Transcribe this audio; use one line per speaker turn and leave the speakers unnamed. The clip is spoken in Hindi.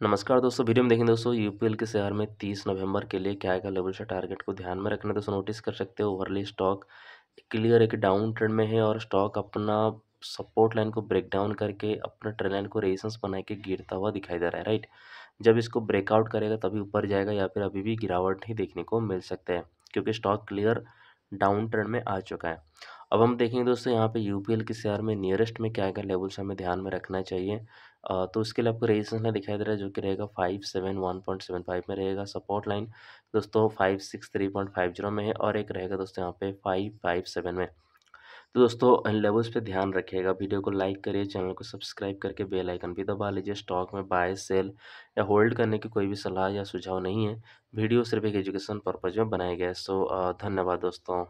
नमस्कार दोस्तों, वीडियो में देखें दोस्तों, यूपीएल के शेयर में 30 नवंबर के लिए क्या आएगा लेवल से टारगेट को ध्यान में रखना दोस्तों नोटिस कर सकते हो? ओवरली स्टॉक क्लियर एक डाउन ट्रेंड में है और स्टॉक अपना सपोर्ट लाइन को ब्रेक डाउन करके अपना ट्रेंड लाइन को रेजिस्टेंस बना के गिरता हुआ दिखाई दे रहा है राइट जब इसको ब्रेकआउट करेगा तभी ऊपर जाएगा या फिर अभी भी गिरावट ही देखने को मिल सकता है, क्योंकि स्टॉक क्लियर डाउन ट्रेंड में आ चुका है। अब हम देखेंगे दोस्तों, यहाँ पे यूपीएल के शेयर में नियरेस्ट में क्या क्या लेवल्स हमें ध्यान में रखना चाहिए। तो उसके लिए आपको रेजिस्टेंस लाइन दिखाई दे रहा है जो कि रहेगा five seven one point seven five में रहेगा सपोर्ट लाइन दोस्तों five six three point five zero में है और एक रहेगा दोस्तों यहाँ पे फाइव फाइव सेवन में। तो दोस्तों, इन लेवल्स पे ध्यान रखिएगा। वीडियो को लाइक करिए, चैनल को सब्सक्राइब करके बेल आइकन भी दबा लीजिए। स्टॉक में बाय सेल या होल्ड करने की कोई भी सलाह या सुझाव नहीं है। वीडियो सिर्फ़ एक एजुकेशन पर्पज में बनाया गया है। सो धन्यवाद दोस्तों।